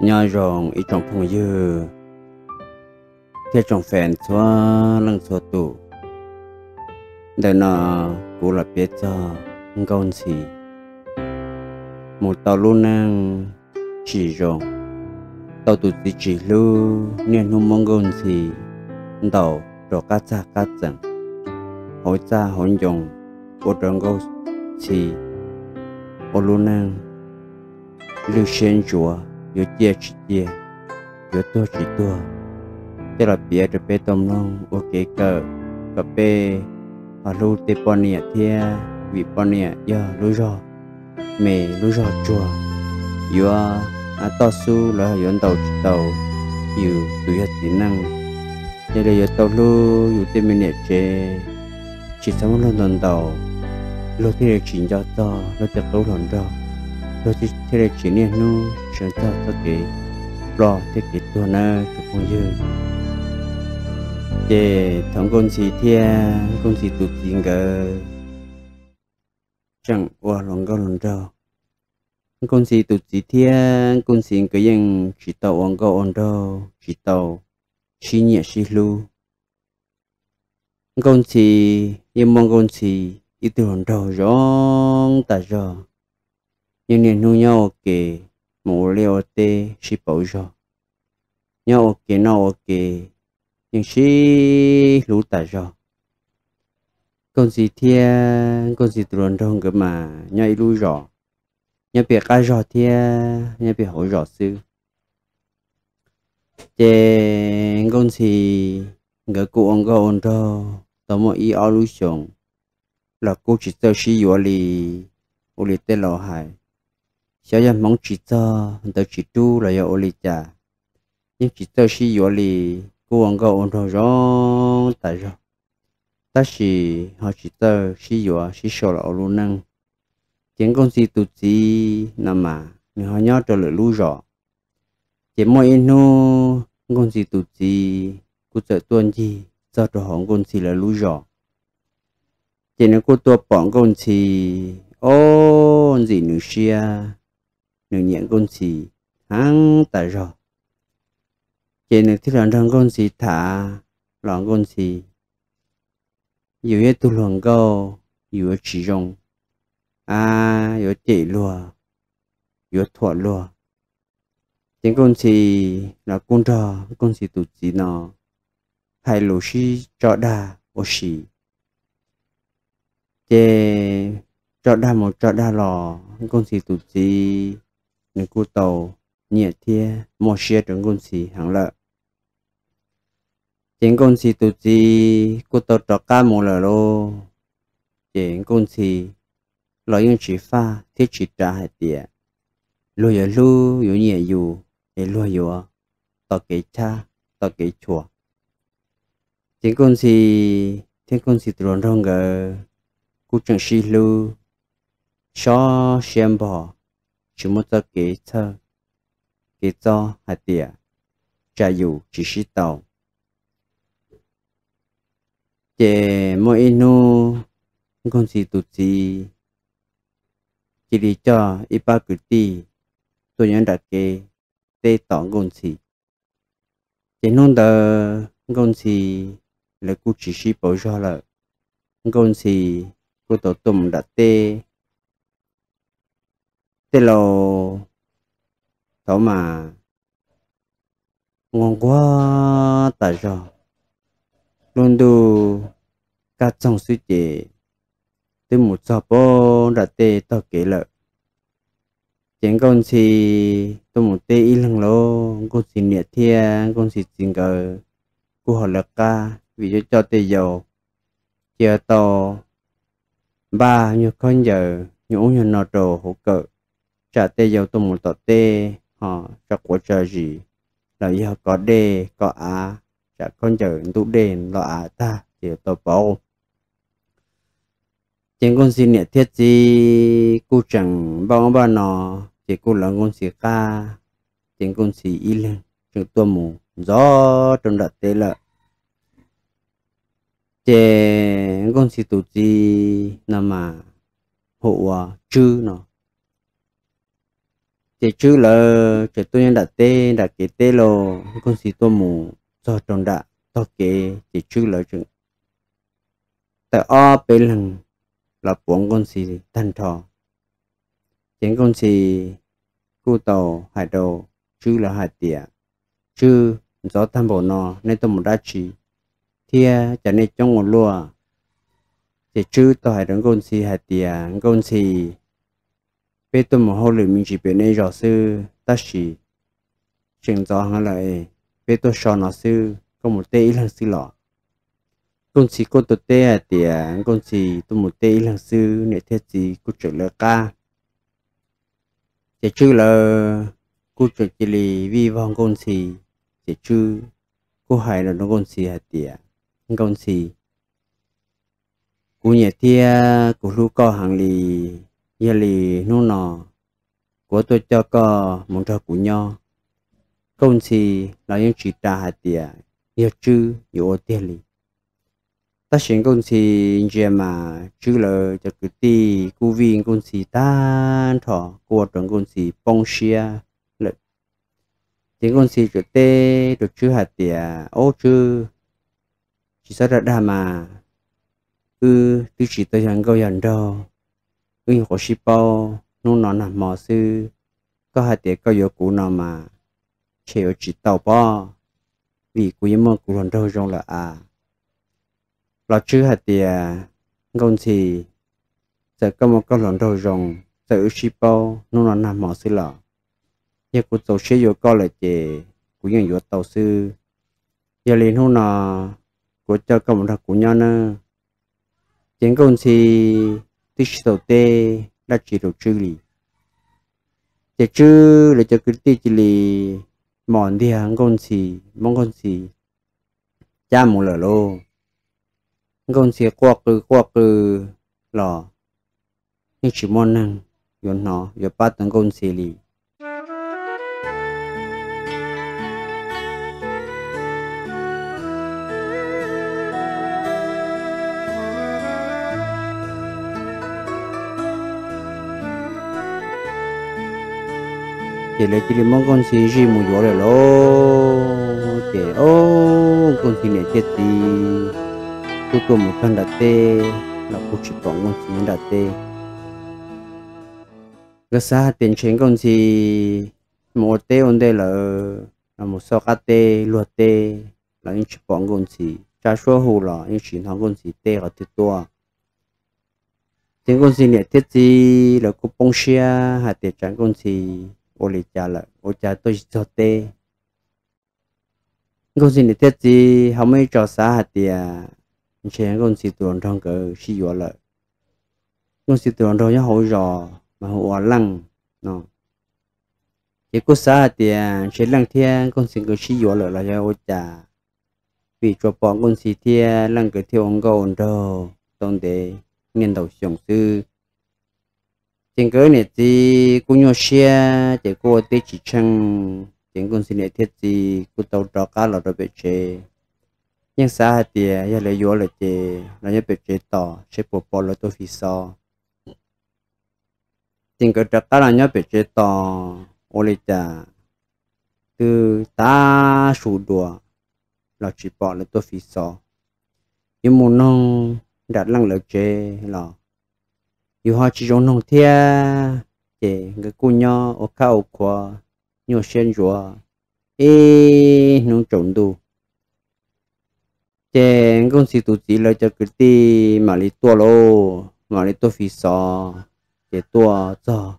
nhà rong ít trong phong dư. Thế trong phèn xóa lăng xóa tủ để nó cú là biết cho ngon gì một tàu luôn năng chỉ rong tàu tụ chỉ chỉ lu nên không mong ngon gì tàu rồi cá cha cá chẳng. Hỏi cha hỏi dùng của trường câu chỉ ô luôn năng lưu sen chúa yếu chia chỉ chia yếu tua chỉ tua thế là bia được bê tông nông ok cờ cà bê và lưu tê bọn nhẹ thia vì bọn nhẹ giờ lưu rõ mẹ lưu rõ chùa yếu à to su là yếu đầu chỉ đầu yếu tụi yếu tí năng thế là yếu tàu lưu yếu tê mình nhẹ chế chỉ sống lần lần đầu lúc thì chỉ cho to lúc tập đấu lần đầu tôi chỉ thế là chỉ nên nu sẽ ta tôi cái lo thế kỷ tôi na chụp con dư. Để thằng con sĩ thia, con sĩ tụt tiền gờ chẳng qua lòng câu lòng đâu con sĩ tụt sĩ thia, con sĩ cái ยัง chỉ tàu ông câu ông đâu chỉ tàu chỉ nhẹ chỉ lu. Con sĩ nhưng mong con sĩ ít tuổi đầu rong ta rồi nhưng nên nu nhau ok, mù liều tê chỉ bảo cho nhau ok, nó ok, nhưng chỉ lú ta cho con gì thia con gì tuần trong cái mà nhau lú rõ nhau bị cái rõ thia nhau bị hậu rõ sư thế con gì người cụ ông có ông đó tao một ý áo lú sống là cô chỉ tao chỉ yếu lì ô lì tên lò hải xia ya mong chỉ ta tao chỉ tu là yo li cha nhưng chỉ ta chỉ yo li cô ông có ôn rồi rõ tại ta chỉ họ chỉ ta chỉ yo chỉ sợ là luôn năng tiếng công ty tụt gì nằm mà mình họ nhớ trở lại lú rõ chỉ mỗi inu công si tu gì cô sợ tuân gì do cho họ công si là lú rõ chỉ nếu cô tua bọn công ty ô gì nữa xia nửa nhện con xì hàng tại rồi chế nửa thứ lần trong con xì thả lòng con xì. Dù nhất tu lòng câu nhiều chỉ dùng à nhiều chỉ lùa nhiều thuận lùa. Tiếng con xì là con trò, con xì tụt gì nó hay lù xì trọ đà ô xì chế trọ đà một trọ đà lò, con xì tụt gì nên cô tàu nhẹ thia, mò xe trong con xì hàng lợ. Chuyện con xì tụt gì cô tàu trọ cá mò lợ lô. Chuyện con xì lo yên chỉ pha, thiết chỉ trả hạt tiền lo giờ lu yếu nhẹ yếu để lo yếu tàu kế cha tàu kế chùa. Chuyện con xì thiên con xì tuần rong gờ. Cú chẳng xì lu cho xem bò chúng một tờ kế thơ kế cho hạt tỉa trả dù chỉ sĩ tàu chè mỗi inu con gì tụt gì chỉ đi cho ít ba cử ti tôi nhận đặt kế tê tỏ con gì chế nôn đờ con gì là cụ chỉ sĩ bảo cho là con gì cụ tổ tùng đặt tê tê lô thấu mà ngon quá tại sao? Luôn đủ các trong suy chế tê một sọ bộ đã tê tao kể lợ chén con si tôi một tê y lăng lô, con si nhiệt thiên con si tình cờ cô họ là ca, vì cho cho tê dầu. Chia to ba như con giờ nhũ như nọ trồ hỗ cỡ trả tê dầu tôm một tọt tê, họ cho của chờ gì là giờ có đê, có á. Trả con chờ tụ đền lo á ta, thì tôi bảo. Trên con xin nhẹ thiết gì cô chẳng bao bao nọ thì cô là con xì ca. Trên con xì y lên chúng tôi mù, gió trong đợt tê lợ. Trên con xì tụ gì nằm mà hộ à, chư nó chỉ chứ là chỉ tôi nhận đặt tê đặt cái tê lo con xì tôi mù cho trong đã to kế chỉ chứ là chừng tại o bê lần, là bốn con xì thân thọ. Chính con xì cu tàu, hải đồ chứ là hải tiệt chứ gió tham bộ nó nên tôi một đá chỉ thia cho nên trong một lúa chỉ chứ tôi hải đồng con xì hải tiệt con xì bé tôi một lửa mình chỉ biết nên rõ sư, ta chỉ chừng gió hàng lại. Bé tôi sợ nó sư, có một tê ít lần sư lọ. Con chỉ con tôi tê à tiệt con chỉ tôi một tê ít lần sư nè thế gì cô trở lại ca. Chỉ chứ là cô trở chỉ lì, vi vong con chỉ chỉ chứ cô hài là nó con chỉ hạt tiệt con chỉ cô nhà tia cô lúc có hàng lì giờ lì nó nọ của tôi cho có một trò của nhau công si là những chỉ ta hạt tiền nhiều chữ nhiều tiền lì. Ta xin công si giờ mà chữ là cho cái ti cú viên công si ta thọ của trong công si bông xia lệ tiếng công si cho tê được chữ hạt tiền ô chữ chỉ sao ra mà ừ tư chỉ tôi chẳng câu nhận đâu ừ hồ sĩ bao nó nó nằm mò sư có hạt tiệt có yếu cũ nào mà chịu chỉ tàu bao vì cú yếm mong cú lần đầu trong là à là chứ hạt tiề ngôn thì sẽ có một con lần đầu rồng, sẽ ở ship bao nó là nằm mỏ xí lọ giờ cú tổ sư vô coi lại chị cú nhận yếu tàu sư. Giờ liền hôm nào cú cho công một đặc cụ nhau nữa. Chính công thì tích đầu tê là chỉ được chữ lì. Chỉ chữ là cho cái tí chỉ lì mòn đi hàng công thì mong công thì cha một lỡ lô, con sẽ qua cứ qua cứ lò. Nhưng chỉ mong năng yon nó yo bắt tầng con sẽ li thì lấy chỉ mong con sẽ gì một gió rồi lo. Thì ô, con sẽ này chết đi. Tôi tôi một thân đặt tê, là cô chỉ còn con chỉ đặt tê. Cái xa tiền chuyện con gì một tê ổn đây là là một số cá tê luật tê. Là những chỉ còn con gì cha số hồ là những chỉ thằng con gì tê là tiết to tiếng con gì này chết gì là cô bông xia, hạt tiền chẳng con gì ô lì cha là ô cha tôi cho tê. Con xin này tiết gì không mấy cho xã hạt tiệt chuyện con xin tuần trong cái xí vào lợi con xin tuần trong nhớ hậu rò mà hậu lăng nó. Chỉ có hạt thì à, chỉ lăng thiên con xin cái xí vào lợi là cho ô cha, vì cho bọn con xin thiên lăng cái theo ông cầu đâu tông để nghiên đầu sống sư trên cái này thì cũng nhau xe chỉ có tế chỉ chăng trên con xin này thiết gì cũng tàu trò cá là đồ bể chế nhưng xã hạt tiền giờ lấy vô là chế là nhớ bị chế tỏ chế bộ bộ là tôi phi so. Tình cái cá là nhớ bị chế tỏ ô lê cha từ ta sủ đùa, là chỉ bỏ là tôi phi so. Nhưng muốn nông đặt lăng lợi chế là yêu hoa chỉ trong nông thia cái cô nhỏ ở cao nhiều sen rùa ê nông con si tụ chỉ lấy cho cái ti mà đi tua lô mà đi tua phi sò chè tua cho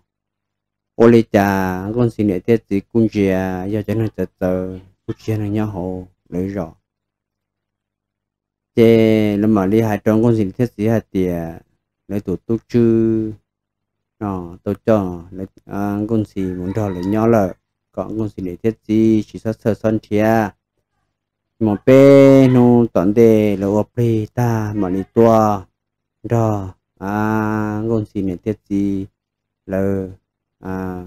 ô lê cha con si này thế chỉ cung chè giờ cho nó chờ chờ cung chè nó nhau hồ lấy rõ chè là mà đi hai trong con si thế chỉ hai tiền lấy tổ tốt chứ nó tôi cho lấy con gì muốn cho lấy nhỏ là còn con gì để thiết gì, chỉ sát sơ son chia một bé nó toàn đề là ô bê ta mà đi tua đó à con gì để thiết gì là à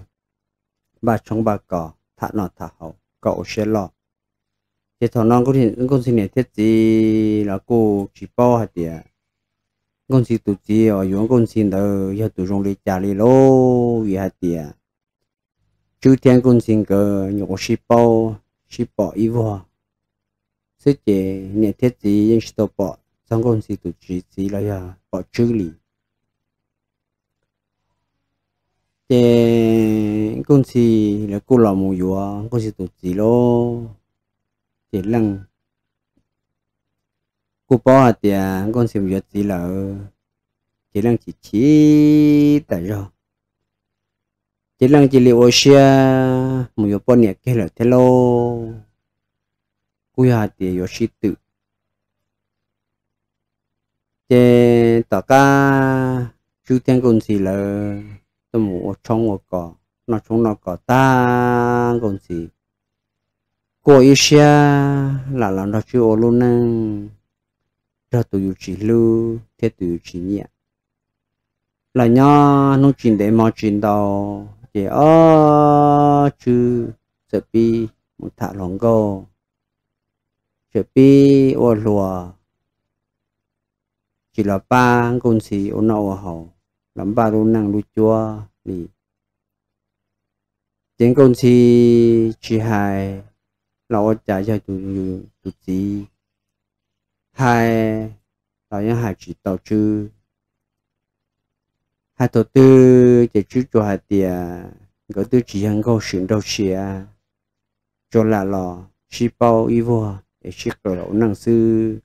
bà chống bà cỏ thả nọ thả hậu cậu sẽ lọ, thì thằng non có thể con gì này thiết gì là cô chỉ bao hạt tiền ngôn gì tụt gì ở dùng ngôn gì đó giờ tụi dùng lấy trả lấy lô, vì hạt tiền chú thiên cũng xin cờ nhổ xí bao xí bỏ ý vô sự chế, nhẹ thiết gì nhưng sẽ bỏ. Trong công ty tổ chức gì là ya bỏ chữ lý. Chế công ty là cô làm một yếu công ty tổ chức lo chế lăng cô bỏ thì con xem việc gì là chỉ lăng chỉ chỉ tại rồi chỉ lăng chỉ liệu xe một yếu bao nhiêu kia là thế lo cô hà thì yếu sĩ tự. Chế tất cả chú thiên con gì là tôi muốn trong một cỏ. Nó trong nó cỏ ta con gì cô ý xe là làm chưa chú luôn nè cho tụi chỉ lưu thế tụi chỉ nhẹ. Là nhá nó chín để mà chín đâu thì ở chứ, sợ bi một thả lòng go. Sợ bi ô lùa. Chỉ là ba con sĩ ô nâu hầu lắm ba luôn năng lu chua đi tiếng con sĩ chỉ hai, là ô trả cho tụi tụi gì hai tạo nhân hai chỉ tạo chữ hai tổ tư chỉ chú cho hai tiền có tư chỉ hàng câu chuyện đâu xìa. Cho là lò chỉ bao, y vô để chỉ có năng sư.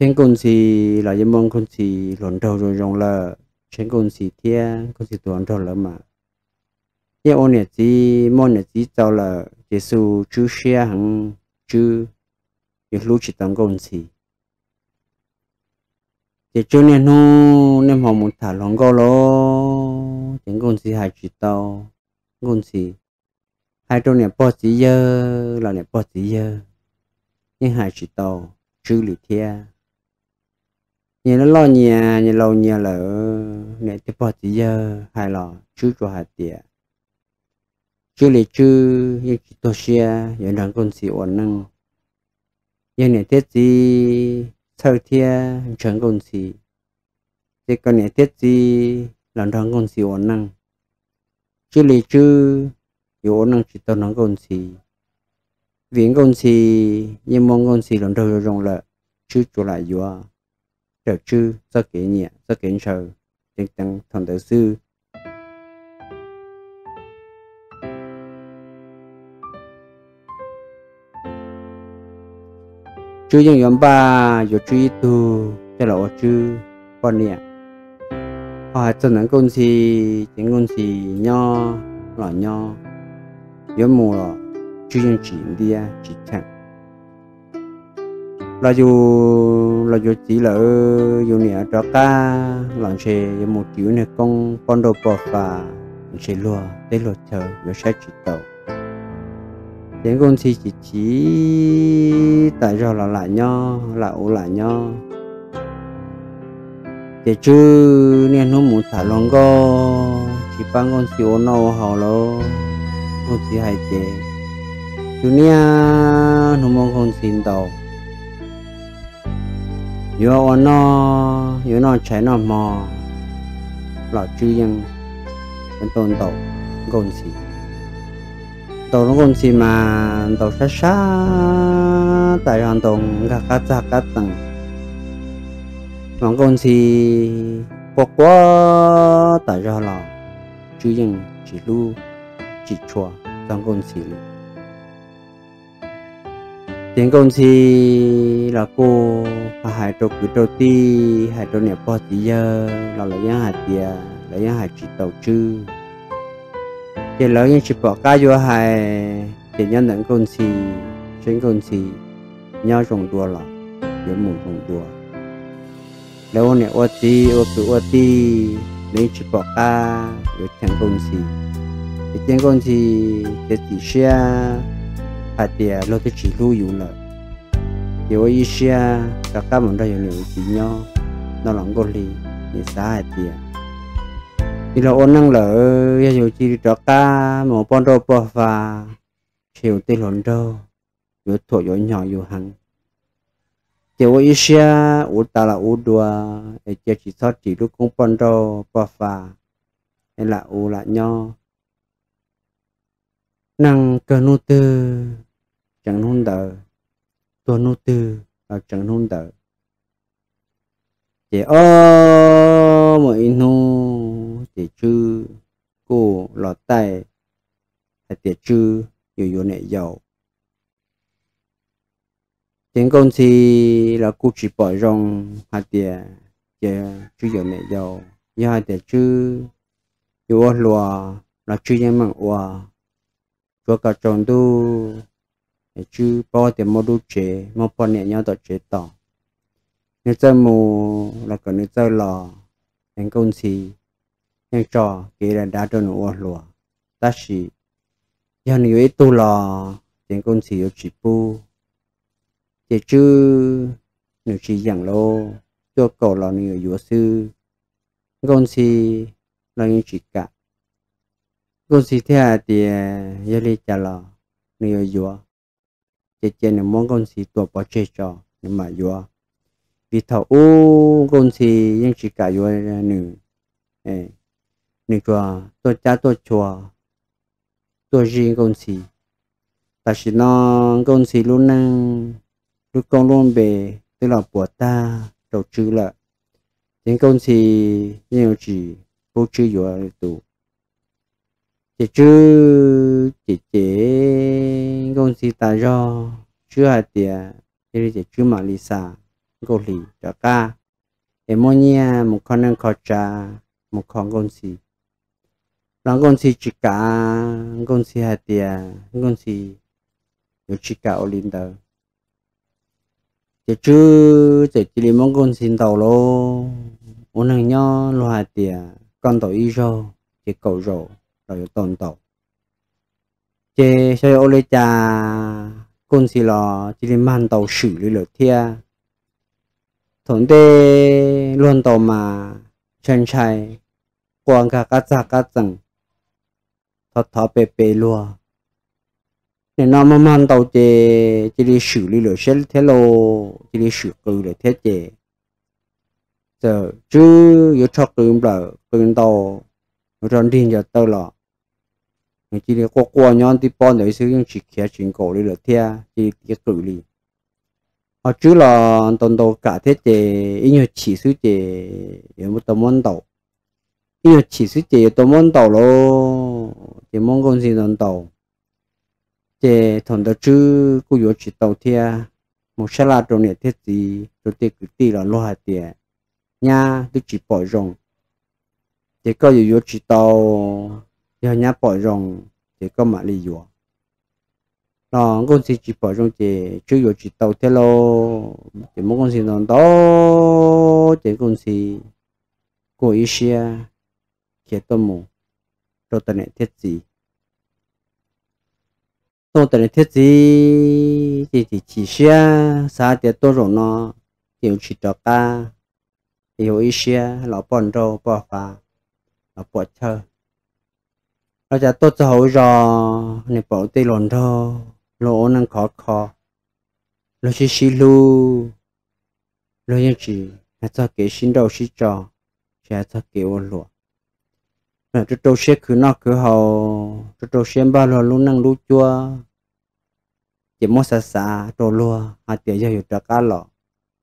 Thiên công sĩ là nhân mong công sĩ luận đầu rồi rong là trên công sĩ thiên công sĩ tuần đầu là mà. Nhưng ông này chỉ mong này chỉ cho là chỉ số chữ xe hàng chú việc lúc chỉ tầm công si thì cho nên nó, nên họ muốn thả lòng câu lo những con gì hay chỉ tao công gì hai trong này bỏ chỉ giờ là này bỏ chỉ giờ nhưng hai chỉ tao chữ lý thia. Nhìn nó lo nhà nhìn lâu nhà là này thì bỏ chỉ giờ hai là chữ cho hai tiệt chữ lý chữ nhưng chỉ tôi xe những thằng công gì ổn năng nhưng này thiết gì sau thia chẳng còn gì thế còn này tiết gì làm thằng con gì ổn năng. Chứ lì chứ yếu ổn năng chỉ tao nó con gì viện con gì nhưng mong con gì làm đâu rong là chứ chỗ lại yếu trở chứ rất kỹ nhẹ rất kỹ sâu tiếng tăng thằng tử sư chú dân yếm ba yo ờ, chú tu cho là chú quan niệm họ chân năng công si chính công si nho là nho yếm mù là chú dân chỉ đi à chỉ thằng là dù là dù chỉ là dù nè cho ta làm xe một kiểu này con con đồ bò và xe lùa để lùa chờ rồi sẽ chỉ tàu đến con thì chỉ chỉ tại sao là lại nho, là ủ lại nho. Để chứ nên nó muốn thả lòng go chỉ bằng con xíu nó họ lo, con chỉ hay chế chú nia, nó mong con xin đầu yo nó yo nó chạy nó mò là chú dân bên tôn đầu con xí tàu nó còn gì mà tàu xa xa tại hoàn toàn gạt cắt ra cắt tầng mà còn gì quá quá tại ra là chú yên chỉ lu chỉ chua trong con gì tiếng con gì là cô hải trâu cứ trâu ti hải trâu nẹp bao tí giờ là lấy những hải tiền lấy những hải chỉ tàu chứ thì lớn như chỉ bỏ cá vô hai thì nhân định công si trên công si nhau trồng đua là 有母 trồng đua nếu này ô ti ô cứ ô ti nên chỉ bỏ cá có thành con si thì trên con si thì chỉ xe tiền à, lo thì chỉ lưu dùng là thì ô ý xe các cá mình đây nhiều chỉ nhau nó lòng con lý, thì xả tiền thì là ôn năng lỡ ya dù chỉ cho ca một con rô bò và chiều tê lộn rô dù thổ dù nhỏ dù hăng chỉ có ý xe ủ ta là ủ đùa để chỉ chỉ sót chỉ lúc con con rô bò và hay là ủ là nho năng cơ nô tư, chẳng hôn đỡ. Tua nô tư là chẳng hôn đỡ. Chỉ ô mọi nô tiệt chư cô lọ tay hay tiệt chư nhiều yếu nệ giàu tiếng công thì là cô chỉ bỏ rong hạt tiệt chỉ chư yếu nệ giàu như hai tiệt chư yếu lùa là chư nhân mạng hòa cho cả tròn tu chư bao tiệt mô đu chế mô bao nhẹ nhau tổ chế tỏ. Nếu chơi mù là còn nếu chơi lò, tiếng công thì nhưng trò kỹ là đã cho nó lùa. Ta chỉ giờ nhiều ít tu lò tiền công ty chỉ bu chỉ chứ, nếu chỉ dạng lô, cho cầu lò nhiều yếu sư. Công ty là những chỉ cả. Công ty thế à, thì giờ đi trả lò nhiều yếu chỉ chỉ nếu muốn công ty tuổi bỏ chơi cho nhưng mà yếu vì thầu ô công ty những chỉ cả yếu nữ. Nữa nữ chùa tôi cha tôi chùa tôi riêng công ty ta chỉ nó công ty luôn năng lúc con luôn về tức là của ta đầu tư là những công ty nhiều chỉ bố trí อยู่ tụ chỉ chứ chỉ chỉ công ty ta do chưa hạt tiền thì chỉ chứ mà lisa cô lì cho ca em mua nhà một con ăn khó trả một con công ty là công si chỉ cả công ty hạt tiền công ty 有 chỉ cả ở lên đầu chỉ chứ chỉ chỉ lấy món công ty lô. Ôn hàng nhau lo hạt tiền con tàu y rô chỉ cầu rô tồn tàu. Chỉ sau ô lê cha con si lo chỉ lấy mang tàu xử lý được thia. Thốn luôn tàu mà, chân chạy quan cả các giá các tầng thật thật bê bê luôn nên nó mà mang tàu chè chỉ đi xử lý được sẽ thế lô chỉ đi xử cử được thế chè giờ chứ yếu cho cử là cử tàu, nó rồi đi giờ tàu lọ. Là chỉ đi qua qua nhon thì bọn đấy sử dụng chỉ kia chuyển cổ đi lửa thế chỉ cái cử đi họ chứ là tàu tàu cả thế chè ít nhiều chỉ số chè yếu một tàu món tàu. Ít nhiều chỉ số chè tàu món tàu lô chỉ mong con gì tàu tàu? Thì thằng đó chứ cô yếu chỉ tàu thia, một xe là trong này thiết gì, rồi tiền cứ tiền là lo hạt tiền nha tôi chỉ bỏ rong thì có yếu chỉ tàu giờ nhà bỏ rong thì có mà lý do đó, con ty chỉ bỏ rong thì chứ yếu chỉ tàu thế lo thì mong con ty nó đó thì con ty cô ý xe kia tôi mua rồi tận này thiết gì tôi tận thiết gì thì chỉ chỉ xe xa thì tôi rồi nó hiểu chỉ cho ta hiểu ý xe lão bọn rô bỏ phá lão bỏ chờ nóจะตัวจะหัวรอในปอตีหล่นรอโลนั่งขอคอโลชิชิลูโลยั chú trâu xe cứ nó cứ hầu chú trâu xe ba lô luôn năng lúa chua. Chỉ mua xa xa trâu lúa hạt tiền giờ hiểu trả cá lọ,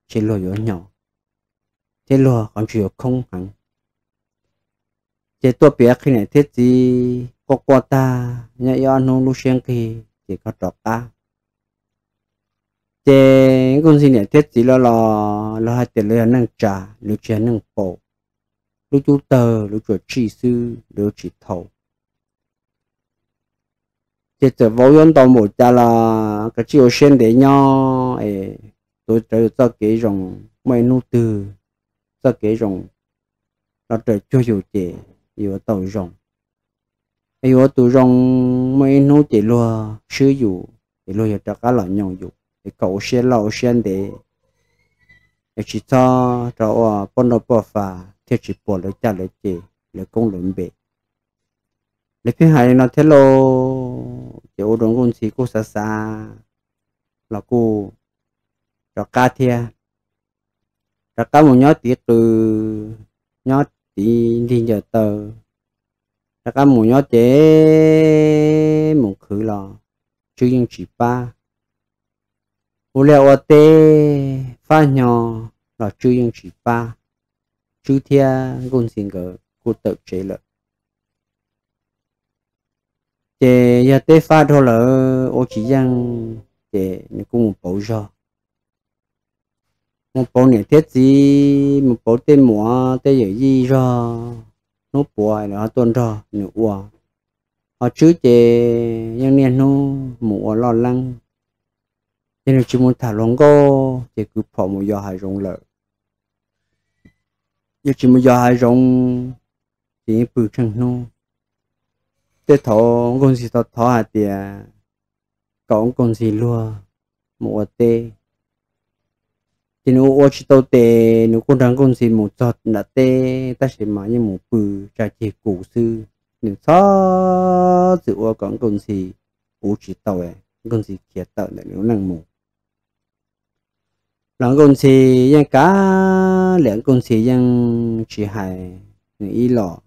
chỉ lúa yếu nhỏ. Thế lúa còn chỉ không hẳn. Chỉ tôi biết khi này thiết gì, có qua ta nhà yêu nó lú xe kì chỉ có trả cá chỉ con gì này thiết gì lo lo lo hạt tiền lúa năng trả lúa chén năng bổ lúc chú tờ lúc chú chỉ sư lúc chỉ thầu chỉ từ vô dụng tàu một cha là cái chiều sen để nhau ấy tôi trở cho cái dòng mấy nụ từ, cho cái dòng nó trở cho dù chế yếu tàu dòng ấy yếu tàu dòng mấy nụ chế lo sử dụng thì lo cho các là nhau dụng thì cậu sen lâu sen để chỉ cho cho bọn nó bỏ phá thế chỉ bỏ lấy cha lấy chị lấy công lớn bể lấy phía hải nó thế lo chỉ ô đồng công sĩ cô xa xa, là cô cho ca thia. Cho ca một nhót tiết từ nhót tí đi giờ tờ. Cho ca một nhót chế, một khử lò chú yên chỉ ba. U lẹ ô tê, pha nhỏ, là chú yên chỉ ba chú thia gôn xin cái cô tự chế lợi. Chế giờ tế pha thôi là ô chỉ rằng chế nó cũng một bảo rồi một bảo này thiết gì một bảo tên mùa tên gì gì rồi nó bùa nó tuần rồi nó ua họ chứ chế nhưng niên nó mùa lo lắng nên là chỉ muốn thả lòng cô chế cứ phò một giờ hai rong lợi giờ chỉ một giờ hai rong chỉ bự chân nó tê thọ con gì thọ thọ hạt tiền cậu con gì luôn một tê. Thì nó ô chỉ tàu tê nó con đang con gì một giọt đã tê, ta sẽ mà như một bự, trà chỉ cổ sư. Nếu sao tự ô còn con gì ô chỉ tàu ấy con gì kia tàu để nếu năng một lần con gì ยัง cá 两公司ยัง只还你一老，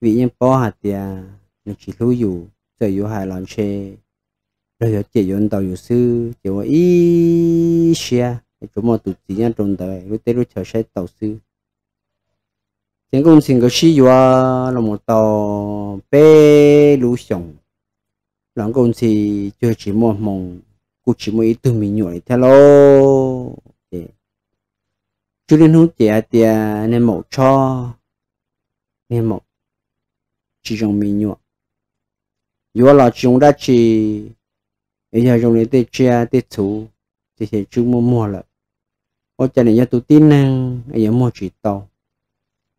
为因包下的你只路有，再有还乱车，然后借用到有时借我一些，怎么都只样中的，我带路桥晒导师。人工情个需要啊，那么到白路上，人工是就只么梦，估计么一度没有的咯，对。Chú liên hút trẻ à, tiền à, nên một cho, nên một chỉ trong mình nhồi yo là chúng ta chỉ, bây giờ trong này tê chia tê thủ thì sẽ chú mua mua lại ở trên này tôi tin năng ấy giờ mua chỉ tàu.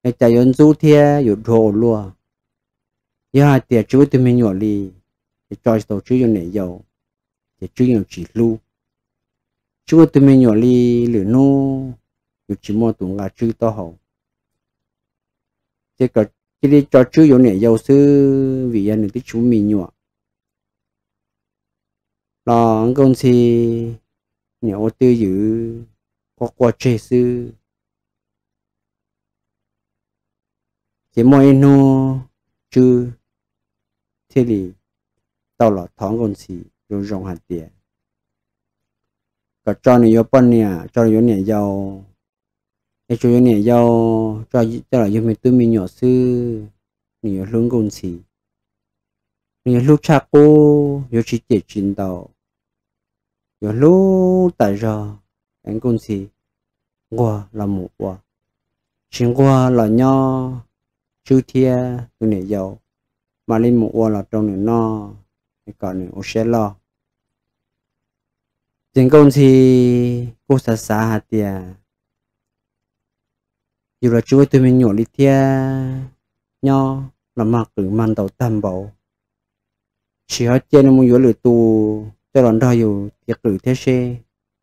Ấy giờ yon du thia yếu đồ luôn giờ tiệt chú tôi mình nhỏ đi thì cho tàu chú yon này dầu, thì chú yon chỉ lưu chú tôi mình nhỏ đi lửa nô yo chỉ mua tụng là chú to hậu chỉ có chỉ đi cho chú yon này dầu sư vì anh thì chú mình nhỏ là công ty nhiều tư dự có qua chế sư chỉ mỗi nô chứ thế thì tao là thằng công ty dùng dùng hạt tiền cả cho này có bao nhiêu cho này có nhiều giàu cái chỗ này giàu cho cho là do mình tôi mình nhỏ sư nhiều lương công ty nhiều lúc cha cô nhiều chỉ để chiến đấu yo lúc tại giờ anh công sĩ. Qua là một qua xin qua là nho chú thia tôi này giàu mà lên một qua là trong này nó cái còn này ô xe lo. Tiền công thì cô sa sa hạt tiền dù là chúa tôi mình nhỏ đi thia, nho, là mặc cử man đầu tam bảo chỉ hết trên một yếu lửa tu cho lần đó อยู่ tiệc cử thế xe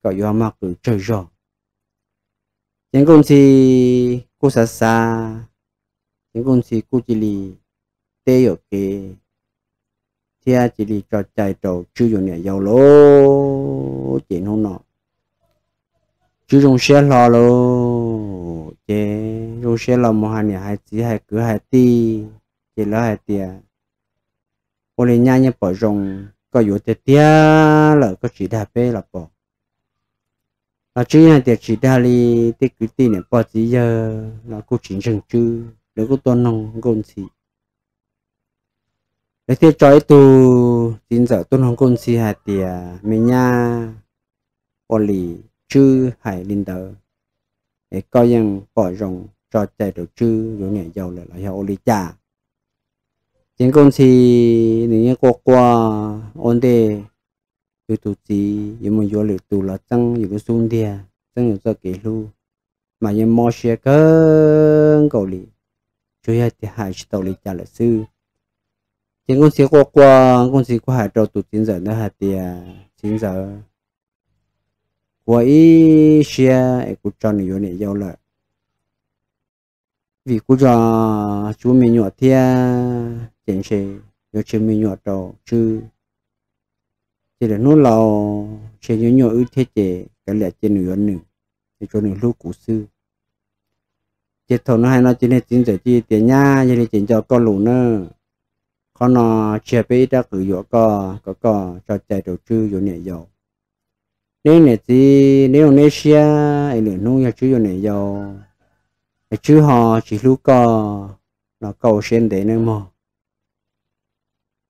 cậu dù mặc cử trời rõ. Những công ty cô xa xa, những công ty cô chỉ lì tê ở kì thì chỉ lì cho chạy trâu chưa dùng nhà giàu lô chuyện không nọ. Chưa dùng xe lò lô chế dùng xe là một hàng nhà hai chỉ hai cửa hai ti. Chỉ là hai tiền ô lên nhà nhà bỏ rồng, có yếu tê tia là có chỉ đa bê là bỏ. Là chỉ hai tiệt chỉ đa li tê cứ tê này bỏ chỉ giờ, là cô chính rừng chứ để cô tôn nông công gì để thế trói tu tin giờ tôn nông công gì hai tiệt mình nhà ô lì chứ hai linh đờ để coi yang bỏ rồng cho chạy đầu chứ yếu nhẹ dầu là là hiệu lý trả chính công ty những qua qua ổn đề từ từ gì những một chỗ từ là tăng những cái xuống thì tăng những cái kỷ lưu. Mà những mò xe cơn cầu lý chú ý thì hai chỉ tàu lý trả lại sư. Chính công thì qua qua công thì qua hai đầu từ chính giờ nó hạt tiền chính giờ của ý xia, ấy cũng cho nhiều này giàu lợi vì cũng cho chú mình nhỏ thia tiền sẽ cho chú mình nhỏ đầu chứ chỉ là nó lâu chơi nhỏ nhỏ ít thế chế cái lẽ trên nửa nữa thì cho nên lúc cũ sư chỉ thầu nó hay nó chỉ nên chính giải chi tiền nha như là chính cho con lũ nữa con nó chia bê đã cử dỗ co, có co cho chạy đầu tư dỗ nhẹ dầu nên này thì nếu nếu xia ai lựa nung ya chú dỗ nhẹ dầu chứ họ chỉ lúc có nó cầu sen để nữa mà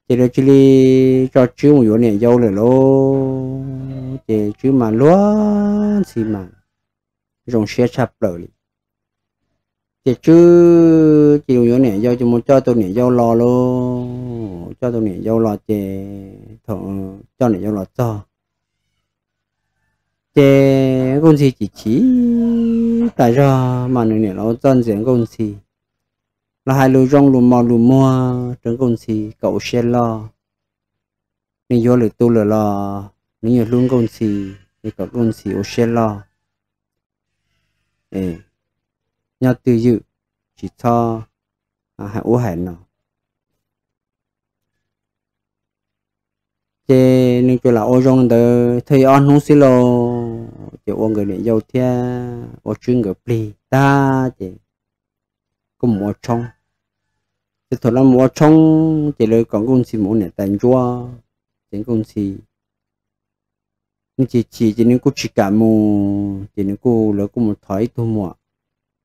chỉ là chỉ li cho chú một chỗ này dầu rồi lô chỉ chú mà lúa gì mà dùng xe chập rồi chỉ chú chỉ một chỗ này dầu chỉ muốn cho tôi này dầu lo luôn cho tôi này dầu lo chỉ thọ, cho này dầu lo cho chế công si chỉ chỉ tại do mà người này nó chân diện công si là hai lối rong lùm mò lùm mua trong công si cậu xe lo. Nên do lực tu là lo. Nên luôn công si thì cậu công si ô xe lo. Ê nhau tư dự chỉ cho à, hai ô hẹn nó. Chế nên cho là ô rong đờ thầy on không xí lo thì ông người này giàu thia ở chuyên người pli ta thì cũng mua trong. Thì thôi là mua trong thì lời còn công ty mua này tận chua chế công ty nhưng chỉ chỉ chỉ những cô chỉ cả mù, chỉ những cô lỡ cô một thói thu mua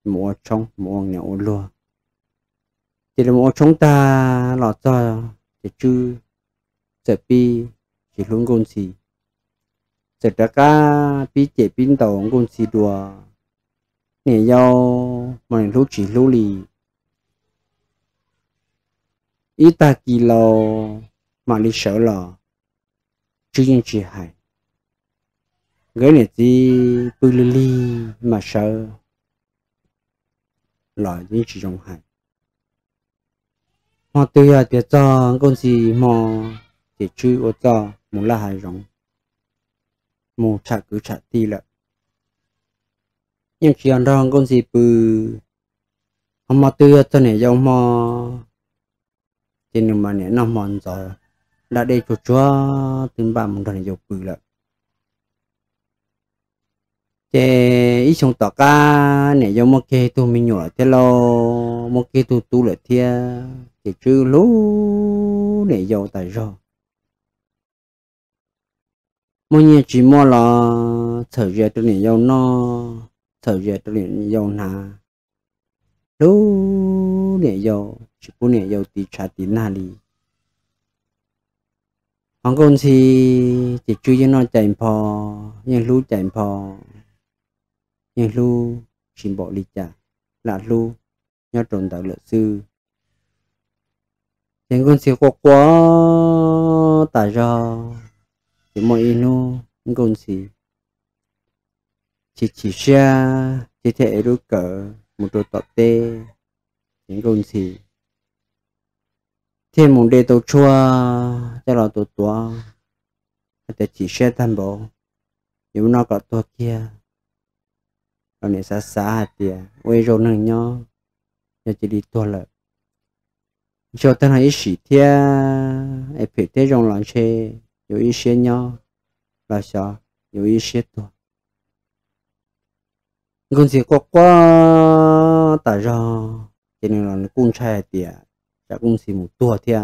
mua trong mua nhà ô lúa thì là mua trong ta lọt cho thì chứ sẽ bị chỉ luôn công ty gì sẽ đã cả bi chỉ bin đầu công gì đùa nè nhau mà lúc chỉ lúc lì. Ít ta kỳ lò, mà đi sợ lò. Chứ nhưng chỉ hay cái này gì bự lì mà sợ. Lại những chỉ trong hai mà tôi à thì cho, con gì mà thì chú ở cho, một là hai rong một chả cứ chả đi lợ nhưng khi anh đang con gì bự mà tư cho nè giống mà trên đường mà này nó mòn rồi đã để cho chúa từng ba một thằng này bự lợ chế ít xong tỏ ca nè giống một cái tu mình nhỏ thế lo một cái tu tu lại thia thì chứ lú nè giàu tại rồi mỗi nhà chỉ mua là thở về tôi nè giàu no, thở về tôi nè giàu nà. Lú nè giàu chỉ có nè giàu tí trả tí nà đi còn con thì chỉ chưa cho nó chạy phò, nhưng lú chạy phò. Nhưng lú xin bỏ đi trả là lú nhớ trộn tạo lợi sư. Nhưng con sẽ có quá tại sao chỉ mọi inu nhưng còn gì chỉ chỉ xe chỉ thể đôi cỡ một đôi tọt tê, những còn gì thêm một đề tàu chua cho là tàu tua. Để chỉ xe tham bộ nếu nó có tua kia rồi này xa xa hạt tiền quay rồi nâng nhau giờ chỉ đi tua lợi cho tên hay xỉ thia ai phải thế trong lòng xe 有一些nhau là sao 有一些多công ty có quá tại ra cho nên là cũng chạy tiền chắc cũng chỉ một tua thia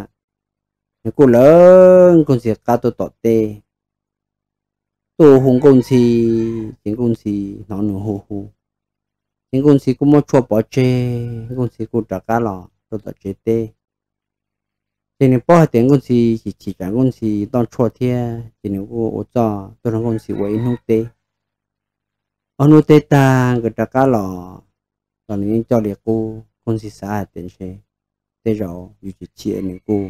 cô lớn công ty cá tôi tọt tê tổ hùng công ty chính công ty nó nửa hồ hồ chính công ty cũng mua chua bỏ chê công ty cũng trả cá lò tôi đã chế tê chỉ nên bỏ tiền công ty chỉ chỉ cả công ty đón chua thia chỉ nên cô ở cho tôi đang công ty vậy nút tê ở nút tê ta cái trả cá lò còn những cho liệt cô công ty xã tiền xe tê rồi dù chỉ chia nên cô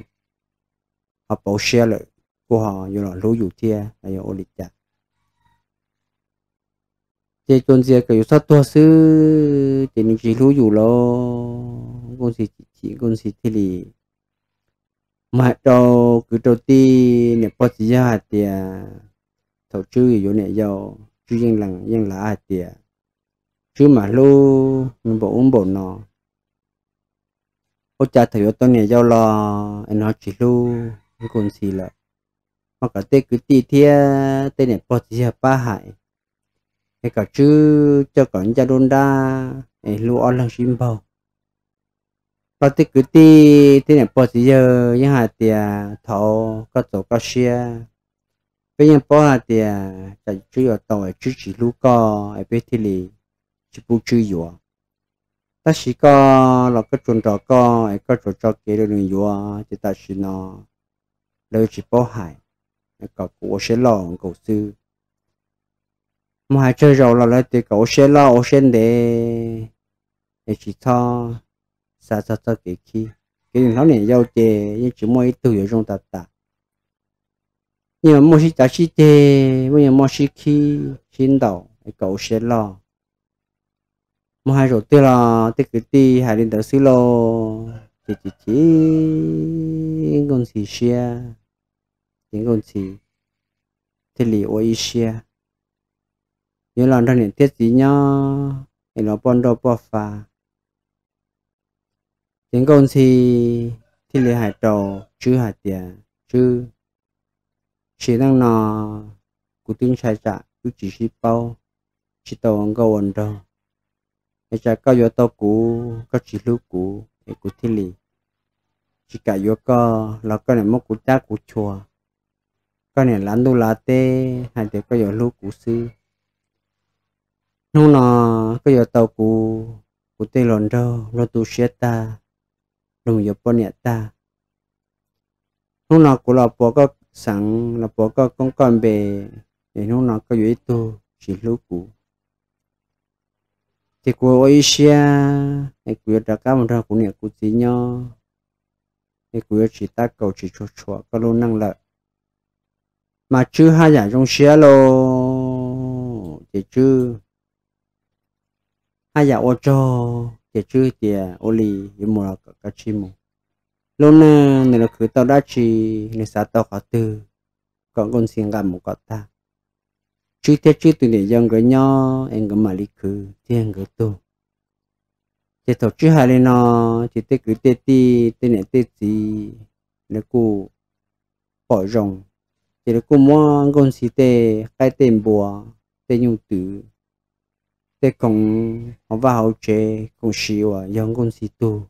họ bảo xe lại cô họ dù là lối dù thia hay là ô lịch chặt chế chôn gì cái sát tua sư chỉ những chỉ lưu dù lo con si chỉ con si thì lì mà cho cứ đầu tiên nè bắt gì thì thầu chữ yếu nè giàu chữ yên lặng yên lá hạt tiền à, chứ mà lu mình bộ uống bộ nó ô cha thầy ở tôi nè giàu lo, anh nói chỉ lu con si là mà cả tê cứ tì thia, tê nè bắt gì ba hại. Cái cả chứ cho cả nhà đôn đa ai lu ăn lăng chim bao bao tích cứ ti thế này gì giờ những hạt tiền à, thầu có tổ có xe bây giờ bỏ hạt tiền là chủ yếu tàu à, chỉ chỉ lúc có ở à, bên thì lì chỉ bù chữ yếu ta chỉ có là cái chuẩn trò có ở cái chuẩn trò kia được nhiều thì ta chỉ nó. Lấy chỉ bỏ hại có cổ xe lo cổ sư. Mà hai chơi rồi là lấy thì cổ xe lo ở trên để để chỉ thao sa sa sa cái khi. Cái nó này giao chè những chỉ mỗi từ ở trong tạt tạt nhưng mà mỗi khi ta chỉ chè bây giờ mỗi khi, xin đầu cái cổ sẽ lo. Mỗi hai rồi tiêu lo tiêu cái ti hai đến tới xí lo chỉ chỉ chỉ con gì xe những con gì thế lì ôi xe nhớ lần ra những tiết gì nhá. Thì nó bon đâu bỏ pha tiếng con gì thì lấy hải trầu chứ hải tiền chứ chỉ đang nọ cụ tiếng sai trả cứ chỉ ship bao chỉ tàu ông câu ổn đâu cái cha cao yếu tàu cũ, có chỉ lúc cũ thì cụ thì lì. Chỉ cả yếu có là cái này mất cụ cha cụ chùa. Cái này lãnh đô là tê, hay để có yếu lúc cũ sư. Nó nó có yếu tàu cũ cụ tê lòn đâu nó tu sét ta lùng yếu bọn nhiêu ta lúc nào cụ là bỏ có sẵn là bỏ có con con bề để lúc nào có yếu tu chỉ lúc cũ thì cô ấy thì cô đã cá một ra của nhà cô nhau thì cô chỉ ta cầu chỉ cho cho có luôn năng lợi mà chứ hai giải trong xe lô thì chứ hai giải ô chỉ chú thì ô lì yếm mua là cái chim mù. Luôn này là cứ tao đã chỉ nên sao tao có từ. Còn con xin gặp một cái ta. Chú thế chú tụi này dân cái nhau em cái mà lý cứ thì em cái tu chỉ tổ chức hai lên nó chỉ tới cứ tê tê tê này tê gì nếu cô bỏ rồng. Thì cô mua con xí tê cái tên bùa tên nhung tử để cùng họ vào hậu chế cùng xí và dân con xí tu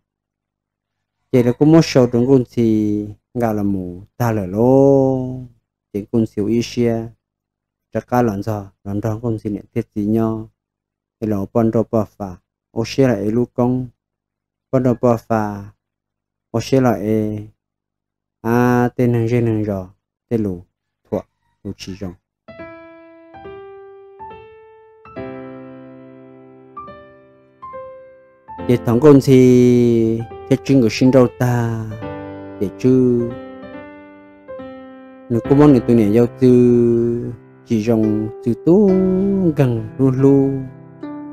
thì là cô một số trong con xí ngà là mù, ta là lô thì con xí ít xia chắc cả lần giờ lần đó con xin này thiết gì nhau thì là bọn đồ bò phà ô xe lại lúc công bọn đồ bò phà ô xe lại à tên hàng trên hàng rồi tên lù thuộc lù chỉ rồng. Để thằng con thì thế chuyên của sinh đâu ta, để chứ. Nếu có món người tôi này giao tư chỉ dòng từ tu gần lu lu.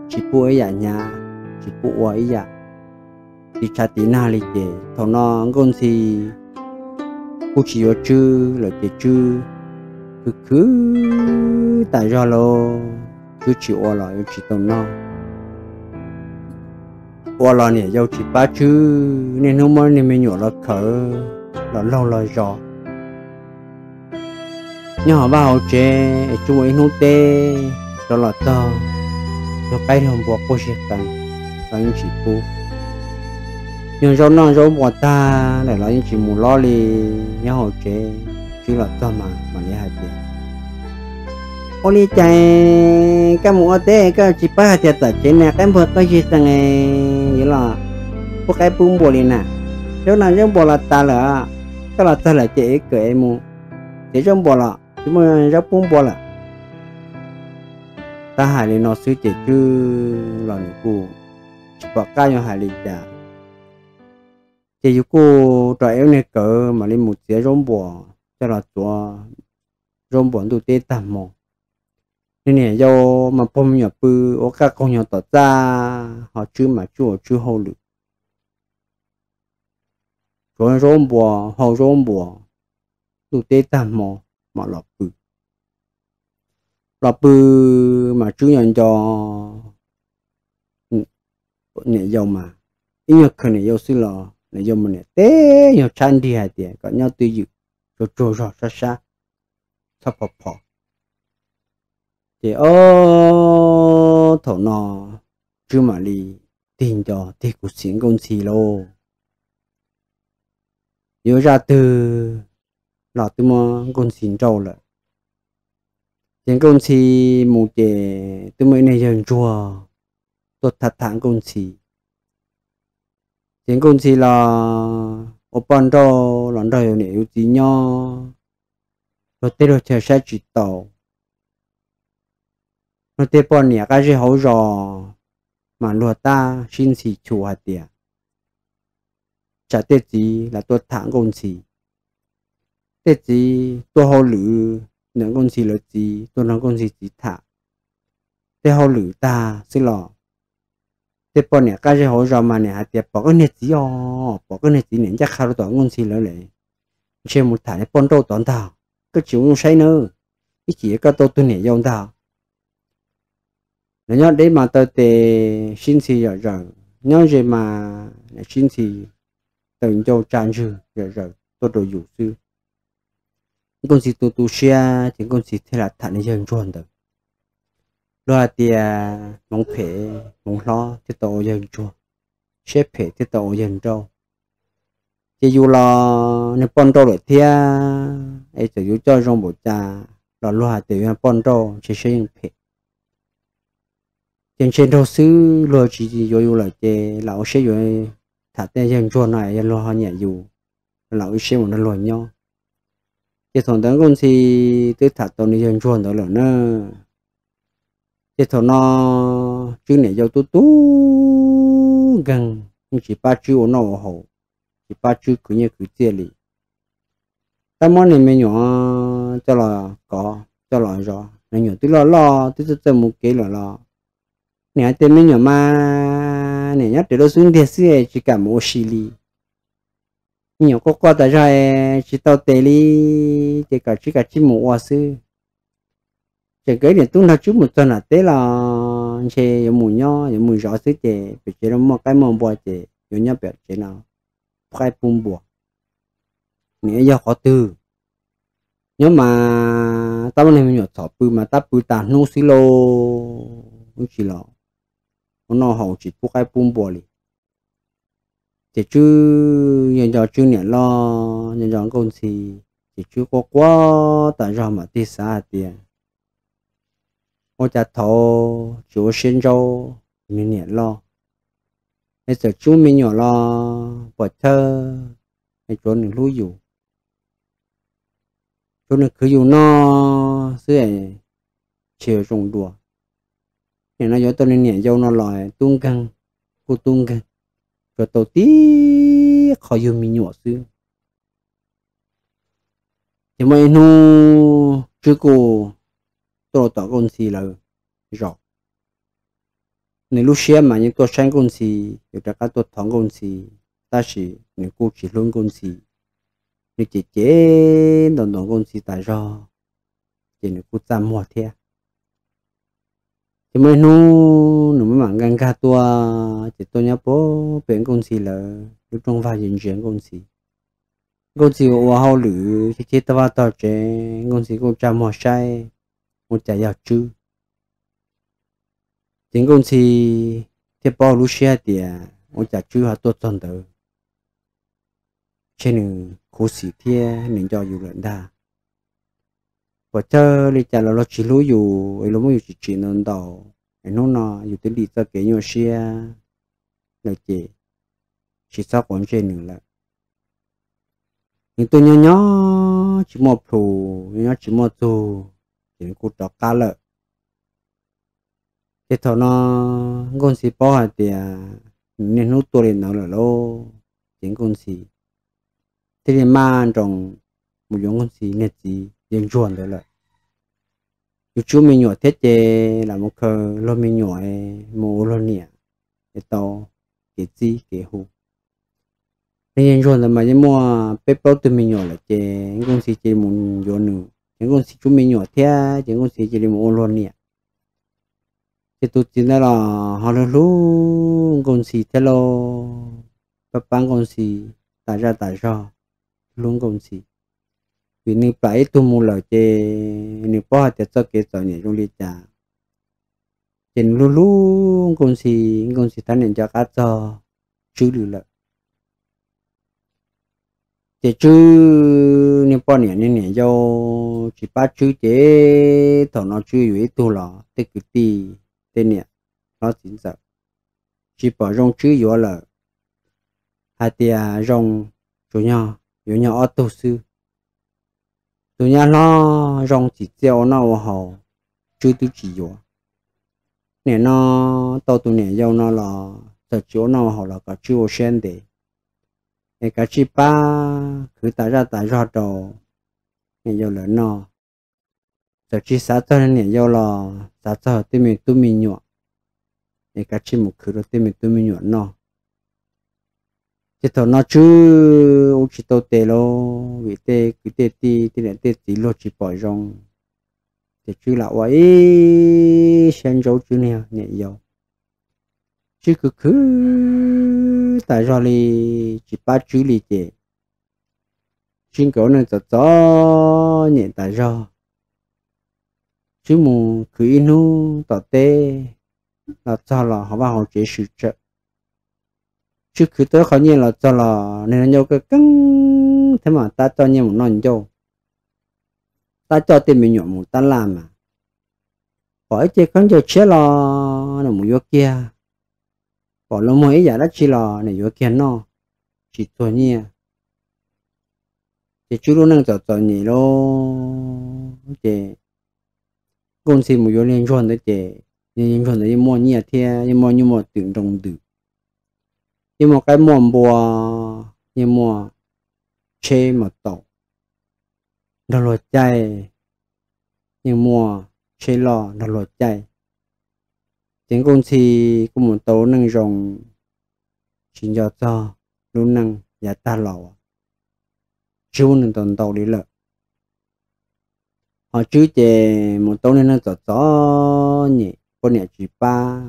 Chỉ phụ ấy à nhà, chỉ phụ ấy à thì cha tí na lì để thằng nó con thì cô chỉ có chứ là để chứ. Cứ cứ tại ra lo, cứ chịu ở lại chỉ tao nó ô là nè yêu chỉ ba chữ nên hôm mới nên mình nhổ là khở là lâu là rõ nhỏ vào chế chú ấy nô tê đó là tờ nó cái thằng bộ cô sẽ cần là những chỉ cô. Nhưng do nó do bộ ta, để là những chỉ muốn lo li nhỏ hậu chế chứ là tờ mà mà lấy hai tiền. Ô li chạy cái mũ tê, cái chỉ ba hạt tiền chế nè, cái bộ cái gì sang này vậy là có cái bún bò liền nè nếu là những bò là ta là cái là ta là chỉ cái em chỉ trong bò là chúng mà rất bún bò là. Ta hải lý nó suy chỉ chứ, là những cô. Chỉ bỏ ca nhau hải lý chả. Chỉ cô trò em này cỡ mà lên một chiếc rong bò cho là chúa rong bò tụ tê tạm mò nên nè do mà bom nhỏ bự ở các con nhỏ tỏ ra họ chưa mà chưa chưa hậu lực rồi rôm bùa hậu rôm bùa, tụ tế tạm mò mà lọp bự lọp bự mà chú nhận cho nhẹ dầu mà ít nhất khởi nhẹ dầu xí lò nhẹ dầu mà nhẹ té nhiều chăn đi hai tiền có nhau tư dự rồi trôi rồi xa xa thấp phò phò thì ô thổ nọ chú mà đi tiền cho thì cũng xin công xì lô. Nhớ ra từ là từ mà công xin trâu lại những công si một chế từ mấy này dần chùa tôi thật thẳng công si những công si là ở bên đó lần đầu nếu chỉ nhau rồi tới rồi chờ sẽ chỉ tàu nó tiếp bọn nhà cái gì hậu rò mà lúa ta xin xì chủ hạt tiền chả tết gì là tôi thẳng công xì. Tết gì tôi hậu lử, nâng công xì lợt gì tôi nói công xì chỉ thả. Thế hậu lử ta xin lọ tiếp bọn nhà cái gì hậu rò mà nhà tiệp bỏ cái nét gì ó bỏ cái nét gì nên chắc khá là toàn con si lỡ lệ. Xem một thả để bọn đâu toàn thảo cái chịu không say nữa cái chỉ có tôi tôi nể dòng thảo nếu nhớ đấy mà tôi thì xin xì rồi rồi nhớ gì mà xin xì từng cho trang sư rồi rồi tôi đồ dụ sư. Con gì tôi tu xia thì con gì thế là thằng dân chuẩn được. Lo tia mong phê mong lo thì tôi dân chuẩn xếp phê thì tôi dân trâu chỉ dù là nên bọn trâu lại thia, ấy chỉ dù cho trong bộ cha là lo thì là bọn trâu chỉ xây phê trên trên đâu xứ lo chỉ chỉ vô lại chỉ lão sẽ vô thả tên dân chuẩn này lo hoa nhẹ dù. Lão sẽ một nó lo nhau. Chỉ thằng tấn con thì tới thả tao đi dân chuồn đó là nó chỉ thằng nó chứ này giao tu tu gần. Chỉ ba chữ nó hậu chỉ ba chữ cứ như cứ chia lì. Ta món này mình nhỏ, cho là có, cho là rõ. Này nhỏ tôi lo lo tôi sẽ một cái là lo nè, tên mình nhỏ mà, nè, nhát từ đó xuống thì sẽ chỉ cả một xí li nhiều có qua tại ra chỉ tao tê li chỉ cả chỉ cả chỉ một hoa sư chỉ cái này tung nào chút một tuần là tế là chỉ có mùi nho 有 mùi rõ sư chỉ bị chỉ là một cái mồm bò chỉ có chỉ 有 nhau biểu chỉ nào phải bung bò nè do khó tư nhưng mà, tao này mình nhỏ thọ bự mà tao bự tàn nô xí lô không chỉ là nó hậu chỉ bút cái bùn bò li thì chú nhân giờ chú nhận lo, nhân giờ công thì thì chú có quá tại sao mà đi xa tiền. Ô cha thọ chú xin châu mình nhận lo. Bây giờ chú mình nhận lo bỏ thơ, hay chỗ này lưu dù chỗ này cứ dù nó sẽ chiều trồng đùa nên nó cho tôi nên nhẹ dâu nó lòi tung căng, cô tung căng. Rồi tổ tí khỏi dùng mình nhỏ xưa thì mấy nu chứ cô, tôi tỏ con gì là rõ. Nếu lúc xe mà những tôi sang con gì rồi các tôi thắng con gì ta chỉ nếu cô chỉ luôn con gì nếu chỉ chế đồng đồng con gì tại rõ, thì nếu cô chăm mua theo thì mới nu nó mới mang gan ca tua. Chỉ tôi nhớ bố bên công ty là lúc trong vai diễn chuyển công ty công ty của họ lử chỉ chỉ tao tao chế công ty cũng chăm hoa sai một trái vào chứ tiếng công ty thì bao lúc xe thì à, một trái chứ họ tốt hơn đó trên đường cố sĩ thì mình cho dù lận đa và chơi đi chả là nó chỉ lúa dù ấy nó mới chỉ chỉ nó đầu nó nó dù tới đi tới cái nhau xe là chỉ chỉ sao còn chơi nữa là nhưng tôi nhớ nhớ chỉ một phù nhớ chỉ một tù chỉ cô trọ cá lợ thế thôi nó con sĩ bỏ hạt thì nên nó tôi lên nó là lô chính con sĩ thế thì mà trong một giống con sĩ nét gì dành chuẩn đấy lại. Chú chú mình nhỏ thế chế là một khờ lo mình nhỏ mù lo nè cái tàu cái gì cái hú nên chuẩn là mà cái mua bếp bao từ mình nhỏ là chế công sĩ chế muốn nhỏ nữa những công sĩ chú mình nhỏ thế những công sĩ chế mù lo nè cái tụt chỉ là họ là lu công sĩ thế lo bắp bang công sĩ tại ra tại sao luôn công sĩ vì ni phải tu mù lợ chê ni bỏ hạt cho cái tờ nhảy trong đi chả. Trên lu lu công si công si tan nên cho cá cho chú được lợ chỉ chú nên bỏ nhiêu nên nhỉ do chỉ ba chú chế thọ nó chú yếu tu là thế cái gì thế nhỉ nó chính sợ. Chỉ bỏ rong chú yếu lợ. Hai tia rong chủ nhà yếu nhà ở tu sư tôi nhà nó rong chỉ treo nó hồ chứ tôi chỉ vô nè, nó tao tôi nè yêu nó là thật chỗ nó hồ là cả chưa sen để. Cái cả chi ba cứ tại ra tại ra đồ. Nè yêu lớn nó. Thật chỉ xã cho nè yêu là xã cho tôi mình tôi mình nhọ cái cả chi một cứ rồi tìm mình tôi mình nhọ nó chỉ thằng nó chứ ông chỉ tao tê lo, vì tê, cứ tê tê tê tê tê lo chỉ bỏ rong. Thì chứ là vậy xem dấu chứ nè nhẹ dầu chứ cứ cứ tại sao li chỉ ba chữ li chị chuyên cổ nên cho cho nhẹ tại sao chứ mù cứ inu tỏ tê. Là cho là họ bảo họ chế sự trợ chứ cứ tới khó nhiên là cho là nên nhau cái căng. Thế mà ta cho nhau một non châu ta cho tiền mình nhộn một ta làm mà bỏ chơi con cho chết lo là một vô kia. Bỏ lông mấy giờ đó chỉ lo này vô kia nó chỉ thôi nhỉ thì chú luôn năng cho cho nhỉ lo thì công ty một vô liên quan đấy, thì liên quan đấy mua nhỉ thì mua như một tưởng đồng tử nhưng mà cái mồm bùa, như mùa chê mà tổ. Nó lột chạy nhưng mùa chê lò, nó lột chạy tiếng công ty có một tấu năng rồng chính do cho luôn năng giá ta lò. Chú nên tồn tàu đi lợi họ chứ chè một tấu nên nó tỏ tỏ nhỉ. Con nhà chỉ ba.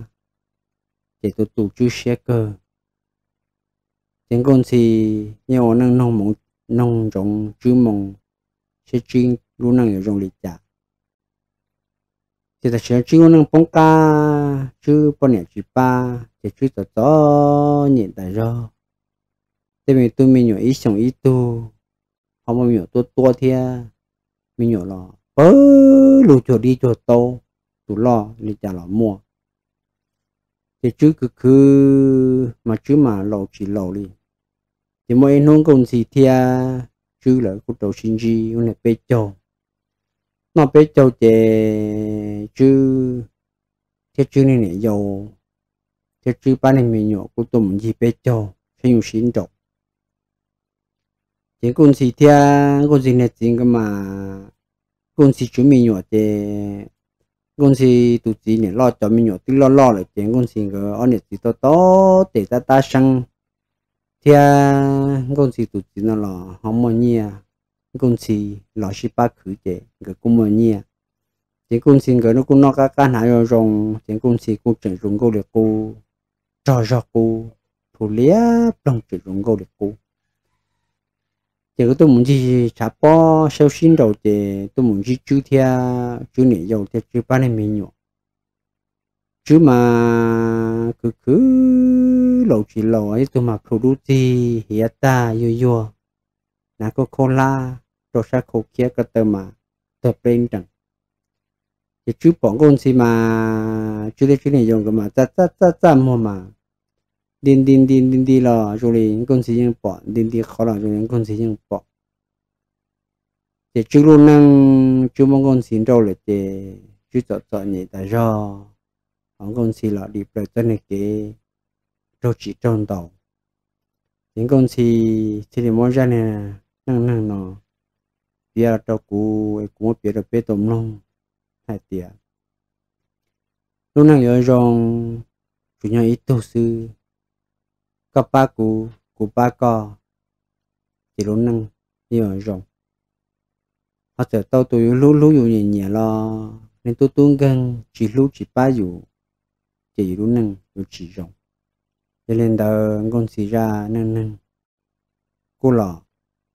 Để tôi tụ chú xe cơ tiếng con thì nhiều năng nông mong nông trồng chú mong sẽ chuyên luôn năng ở trong lịch trả thì ta sẽ chuyên năng bóng ca, chứ bọn nhà chỉ ba, thì chú tỏ tỏ nhện tại do thế mình tôi mình nhỏ ý sống ý tu họ mà nhỏ tôi tua thì mình nhỏ là bớ lù chỗ đi chỗ tô tụ lo lịch trả là mua thì chứ cứ cứ mà chứ mà lầu chỉ lầu đi. Thì mỗi nông công gì thì chứ là cũng đầu sinh gì nó bê châu. Nó bê châu chè chứ thế chứ này này dầu. Thế chứ ba này mình nhỏ cũng tụm gì bê châu, phải dùng sinh trộn. Thì con gì thì con gì này chính cái mà công gì chúng mình nhỏ chè con si tụi chị này lo cho mình nhỏ tức lo lo lại chè con si cái anh này chỉ to to để ta ta sang thì con si tụt chỉ nó là không mà nhia. Con si lo si ba khử chế cái cũng mà nhia. Thì con si cái nó cũng nó các cái nào rồi rong thì con si cũng chỉ rong câu được cô. Cho cho cô thủ lía đồng chỉ rong câu được cô thì tôi muốn gì chả bỏ sau sinh đầu thì tôi muốn chỉ chú theo chú nhảy dầu chú ba này mình nhọ chú mà cứ cứ lâu chỉ lâu ấy tôi mà khâu đu gì hiện ta yo yo nà có cola đồ sa khâu kia cái tờ mà tờ bên chẳng thì chú bọn con gì mà chú đây chú này dùng cái mà, ta ta ta ta mua mà điên điên điên điên đi là rồi liền con gì nhân bọn điên đi khó là rồi liền con gì nhân bọn. Thì chú luôn năng chú mong con xin đâu lại thì chú chọn chọn nhỉ tại do ông con gì là đi về tên này cái đầu chỉ trong đầu những con si thì thì mỗi ra nè, năng năng nó. Bia cho cú cũng bia được bê tôm long hai tiền lúc năng giờ rằng chủ nhà ít đầu sư có ba cụ cụ ba co chỉ luôn năng đi mà rộng họ sẽ tao tôi lú lú dù nhẹ nhẹ lo, nên tôi tuôn gần chỉ lú chỉ ba dù, chỉ luôn năng dù chỉ rộng. Cho nên đờ con xì ra nên nên cô lo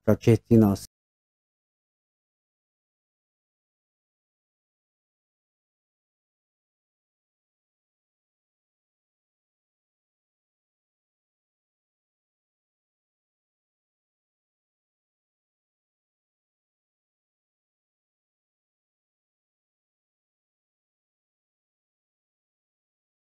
cho chết thì nó